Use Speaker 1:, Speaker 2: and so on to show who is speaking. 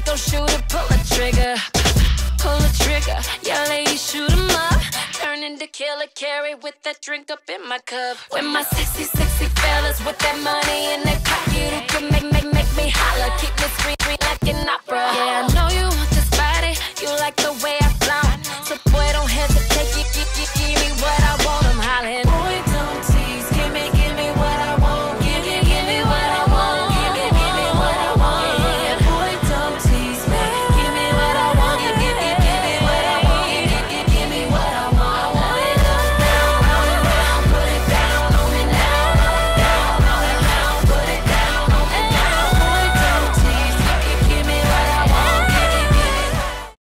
Speaker 1: so shoot it, pull a trigger. Pull a trigger, yeah, lady, shoot 'em up. Turn into killer Keri with that drink up in my cup. With my sexy, sexy face.